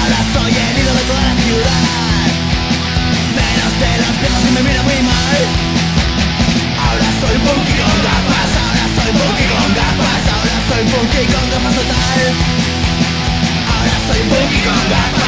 Ahora soy el ídolo de toda la ciudad. Menos de los viejos y me mira muy mal. Ahora soy punky con gafas Ahora soy punky con gafas Ahora soy punky con gafas total. Ahora soy punky con gafas.